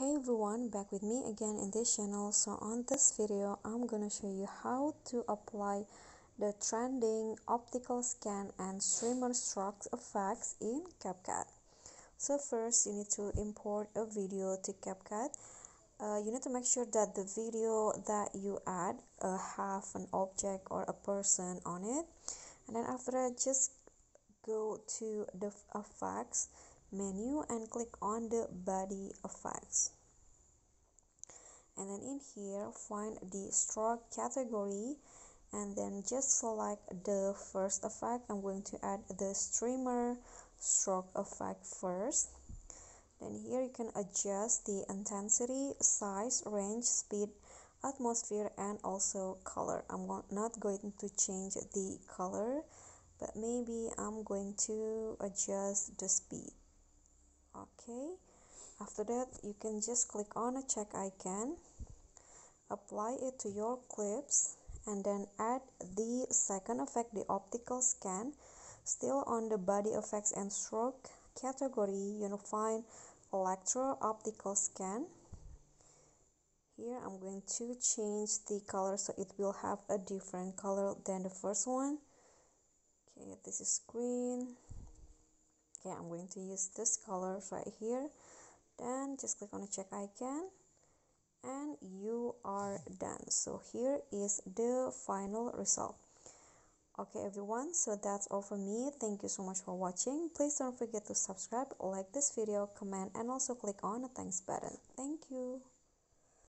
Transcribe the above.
hey everyone back with me again in this channel. So on this video i'm gonna show you how to apply the trending optical scan and streamer stroke effects in CapCut. So first you need to import a video to CapCut. Uh, you need to make sure that the video that you add uh, have an object or a person on it. And then after that just go to the effects menu and click on the body effects and then in here find the stroke category and then just select the first effect I'm going to add the streamer stroke effect first. Then here you can adjust the intensity size range speed atmosphere and also color. I'm not going to change the color but maybe I'm going to adjust the speed okay. After that you can just click on a check icon apply it to your clips and then add the second effect the optical scan. Still on the body effects and stroke category you'll find electro optical scan. Here I'm going to change the color so it will have a different color than the first one. Okay this is green okay I'm going to use this color right here. Then just click on the check icon and you are done. So here is the final result. Okay everyone so that's all from me. Thank you so much for watching. Please don't forget to subscribe like this video comment and also click on the thanks button. Thank you